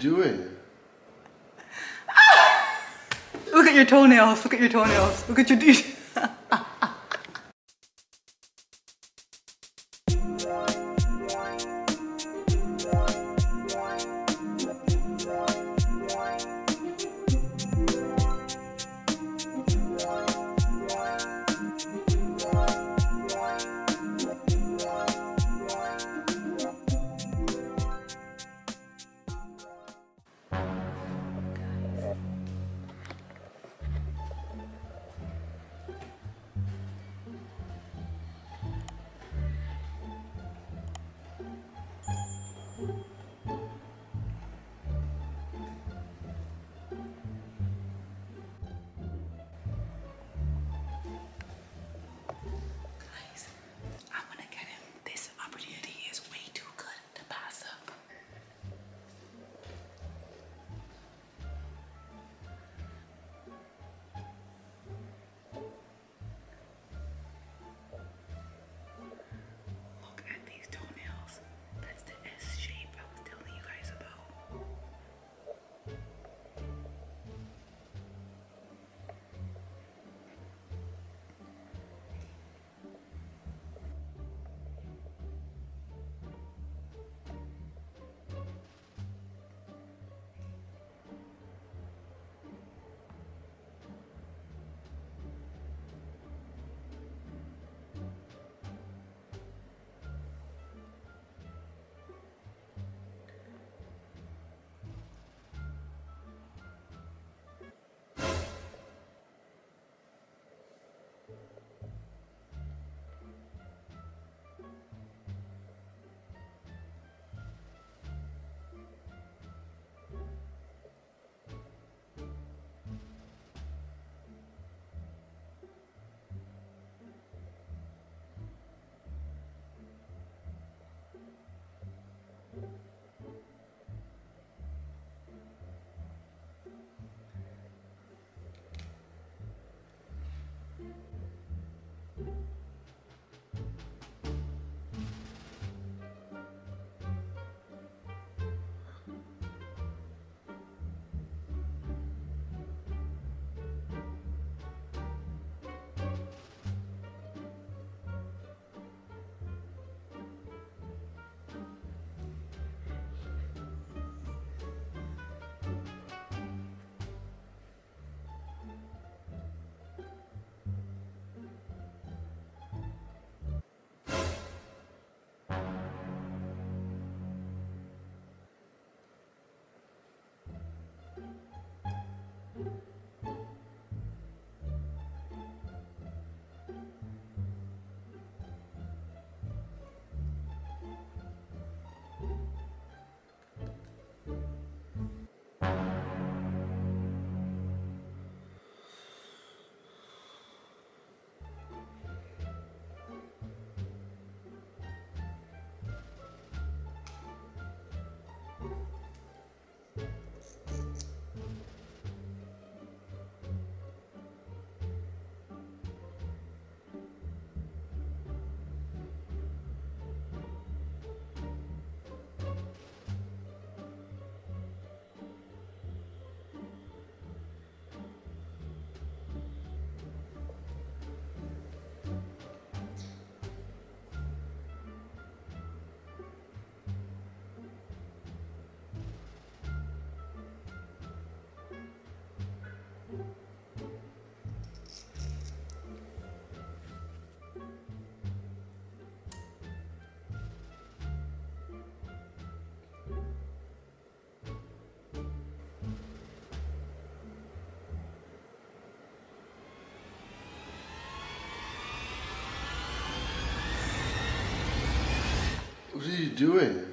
doing? Look at your toenails. Look at your toenails. Look at your you doing?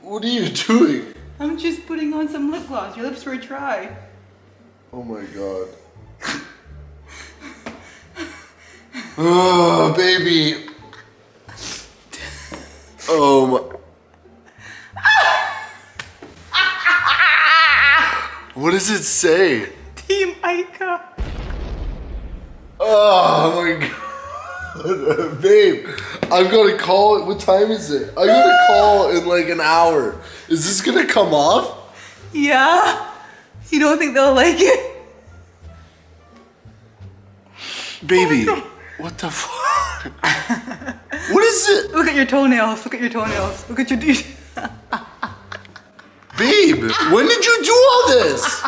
What are you doing? I'm just putting on some lip gloss. Your lips were dry. Oh my god. Oh, baby. Oh my. What does it say? Team Ika. Oh my god. Babe, I'm gonna call it. What time is it? I'm gonna call in like an hour. Is this gonna come off? Yeah? You don't think they'll like it? Baby, oh what the fuck? what is it? Look at your toenails. Look at your toenails. Look at your. Babe, when did you do all this?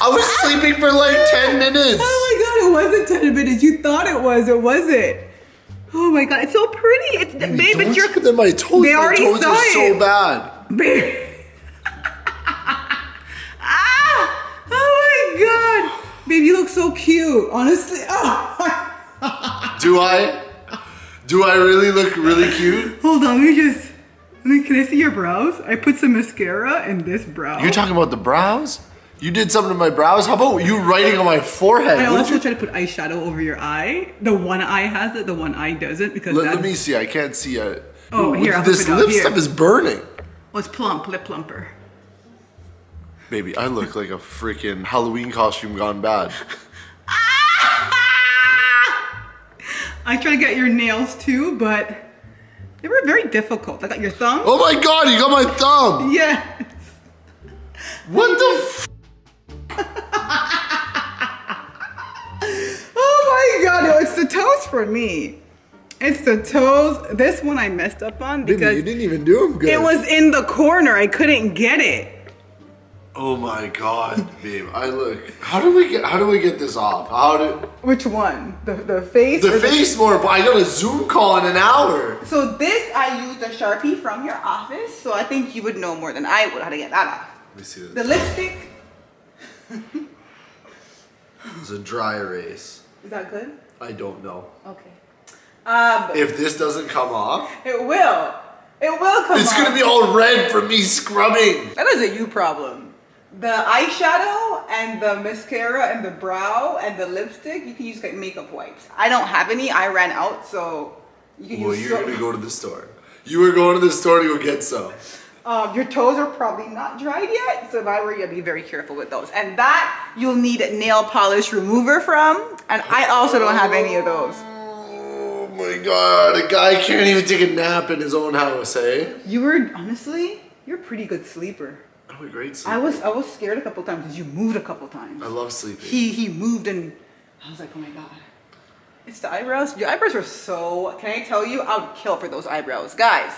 I was sleeping for like 10 minutes. It wasn't 10 minutes. You thought it was. It wasn't. Oh my god, it's so pretty. It's babe, Don't it's your look at my toes. They my already toes saw are so bad. babe. ah! Oh my god. Babe, you look so cute. Honestly. Oh. Do I? Do I really look really cute? Hold on, let me just let me can I see your brows? I put some mascara in this brow. You're talking about the brows? You did something to my brows? How about you writing on my forehead? I also did try to put eyeshadow over your eye. The one eye has it, the one eye doesn't because let, let me see. I can't see it. Oh, here, I'll this lip Here. stuff is burning. oh, it's plump, lip plumper. Baby, I look like a freaking Halloween costume gone bad. I try to get your nails too, but they were very difficult. I got your thumb. Oh my god, you got my thumb! Yes. What the the toes for me. It's the toes. This one I messed up on Baby, because you didn't even do them good. it was in the corner. I couldn't get it. Oh my god, babe. I look. How do we get? How do we get this off? How do Which one? The the face? the or face more? But I got a Zoom call in an hour. So this I used a sharpie from your office, so I think you would know more than I would how to get that off. Let me see The lipstick. It's a dry erase. Is that good? I don't know. Okay. Um, If this doesn't come off, it will. It will come. Off. It's off. gonna be all red from me scrubbing. That is a you problem. The eyeshadow and the mascara and the brow and the lipstick, you can use like makeup wipes. I don't have any. I ran out, so you can Well, use. you're soap. gonna go to the store. You were going to the store to go get some. Um, your toes are probably not dried yet, so if I were you, I'd be very careful with those. And that you'll need a nail polish remover from, and I also don't have any of those. Oh my god, a guy can't even take a nap in his own house, eh? You were honestly, you're a pretty good sleeper. I'm a great sleeper. I was I was scared a couple times because you moved a couple times. I love sleeping. He he moved and I was like, oh my god. It's the eyebrows. Your eyebrows are so. Can I tell you? I would kill for those eyebrows, guys.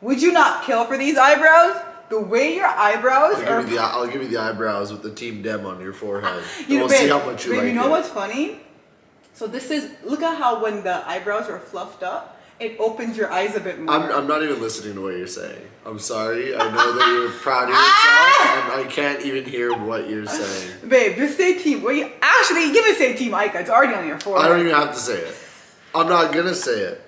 Would you not kill for these eyebrows? The way your eyebrows I'll are. give, the, I'll give you the eyebrows with the team dem on your forehead. You we'll babe, see how much you babe, like you know it. what's funny? So this is look at how when the eyebrows are fluffed up, it opens your eyes a bit more. I'm, I'm not even listening to what you're saying. I'm sorry. I know that you're proud of yourself, ah! and I can't even hear what you're ah! saying. Babe, just say team. Well, you actually give it say team Ika. It's already on your forehead. I don't even have to say it. I'm not gonna say it.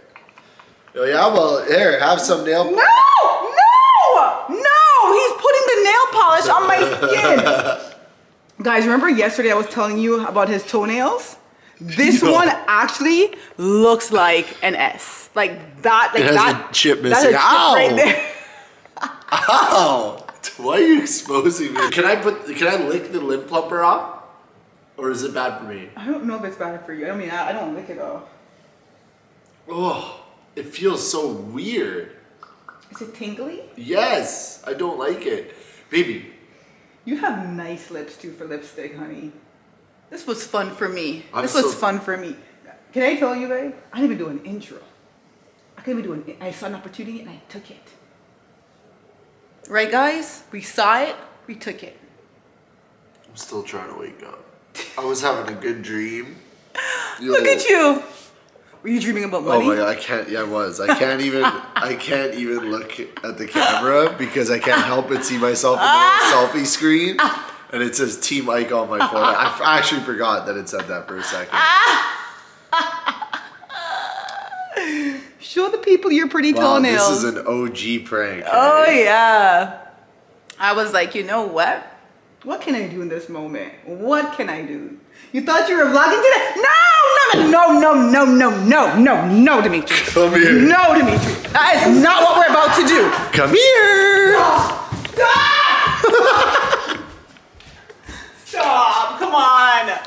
Oh yeah, well here, have some nail. No, no, no! He's putting the nail polish on my skin. Guys, remember yesterday I was telling you about his toenails? This No. one actually looks like an S. Like that, like that. a chip that's a missing. chip Ow! right there. Ow! Why are you exposing me? Can I put? Can I lick the lip plumper off, or is it bad for me? I don't know if it's bad for you. I mean, I, I don't lick it off. Oh, it feels so weird. Is it tingly? Yes, I don't like it, baby. You have nice lips too for lipstick, honey. This was fun for me. I'm this was fun for me. Can I tell you, babe? I didn't even do an intro. I couldn't even do an. I saw an opportunity and I took it. Right, guys? We saw it. We took it. I'm still trying to wake up. I was having a good dream. Look at you. Were you dreaming about money? Oh my god, I can't. Yeah, I was. I can't even. I can't even look at the camera because I can't help but see myself in the selfie screen, and it says Team Ike on my forehead. I actually forgot that it said that for a second. Show the people your pretty Wow, toenails. this is an OG prank. oh eh? yeah. I was like, you know what? What can I do in this moment? What can I do? You thought you were vlogging today? No, no, no, no, no, no, no, no, Dimitri. Come here. No, Dimitri. That is not what we're about to do. Come here. Stop. Come on.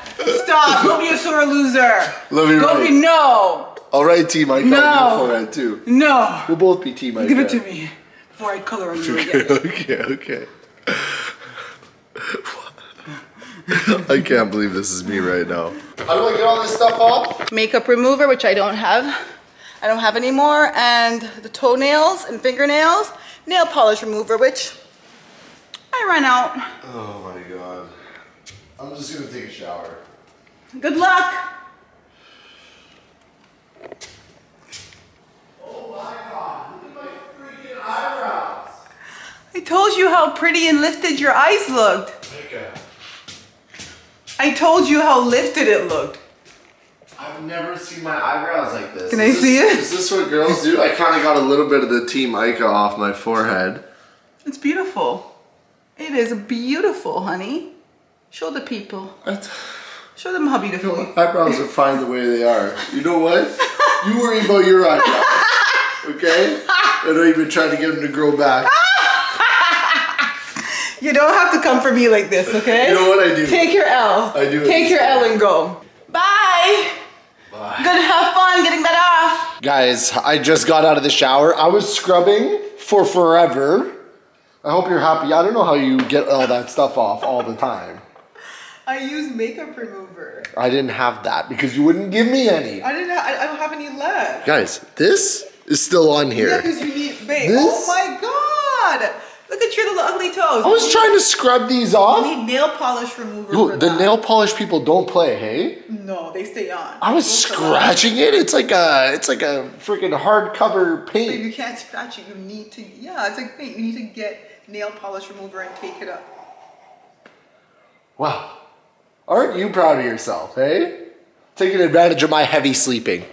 Stop. Don't be a sore loser. Love you, Don't right. be, no. All right, Team Icon. No. Before I too. No. We'll both be Team Icon. Give it to me before I color on you again. okay, okay. okay. I can't believe this is me right now. How do I get all this stuff off? Makeup remover, which I don't have. I don't have anymore. And the toenails and fingernails. Nail polish remover, which I ran out. Oh my god. I'm just gonna take a shower. Good luck. Oh my god, look at my freaking eyebrows. I told you how pretty and lifted your eyes looked. Okay. I told you how lifted it looked. I've never seen my eyebrows like this. Can Is I see it? Is this what girls do? I kind of got a little bit of the Team Ika off my forehead. It's beautiful. It is beautiful, honey. Show the people. What? Show them how beautiful. you- Eyebrows are fine the way they are. You know what? You worry about your eyebrows. Okay? I don't even try to get them to grow back. You don't have to come for me like this, okay? You know what I do? Take your L. I do Take your L and go. Bye. Bye. Good. Have fun getting that off. Guys, I just got out of the shower. I was scrubbing for forever. I hope you're happy. I don't know how you get all that stuff off all the time. I use makeup remover. I didn't have that because you wouldn't give me any. I didn't. Ha- I, I don't have any left. Guys, this is still on here. Yeah, here. because you need, babe. This- Oh my god! Look at your little ugly toes. I was trying to scrub these You off. need nail polish remover. For the that. nail polish people don't play, hey? No, they stay on. I was Those scratching it. It's like a, it's like a freaking hardcover paint. You can't scratch it. You need to. Yeah, it's like paint. You need to get nail polish remover and take it up. Wow. Aren't you proud of yourself, hey? Taking advantage of my heavy sleeping.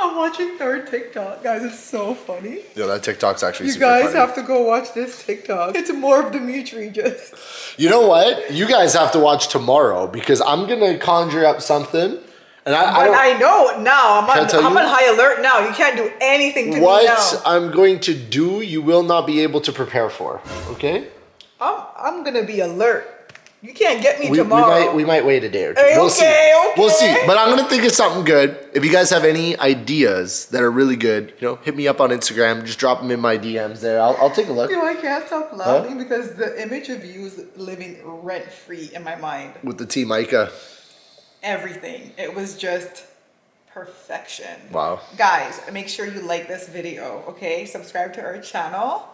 I'm watching third TikTok, guys. It's so funny. Yo, that TikTok's actually You guys funny. have to go watch this TikTok. It's more of Dimitri just. You know what? You guys have to watch tomorrow because I'm gonna conjure up something, and I, I. I know now. I'm on. I'm on high alert now. You can't do anything to what me now. I'm going to do, you will not be able to prepare for. Okay? I'm. I'm gonna be alert. You can't get me We, we tomorrow. might we might wait a day or two. Hey, we'll okay, see. We'll see. But I'm gonna think of something good. If you guys have any ideas that are really good, you know, hit me up on Instagram. Just drop them in my DMs there. I'll, I'll take a look You know, I can't stop laughing because the image of you is living rent free in my mind. with the Team Ika. Everything. It was just perfection. Wow. Guys, make sure you like this video, okay? Subscribe to our channel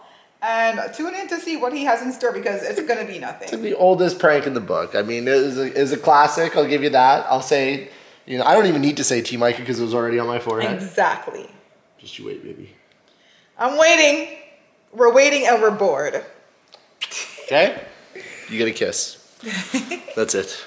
and tune in to see what he has in store because it's gonna be nothing. It's The oldest prank in the book. I mean, it is a, it is a classic. I'll give you that. I'll say, you know, I don't even need to say Team Ika because it was already on my forehead. Exactly. Just you wait, baby. I'm waiting. We're waiting and we're bored. Okay? You get a kiss. That's it.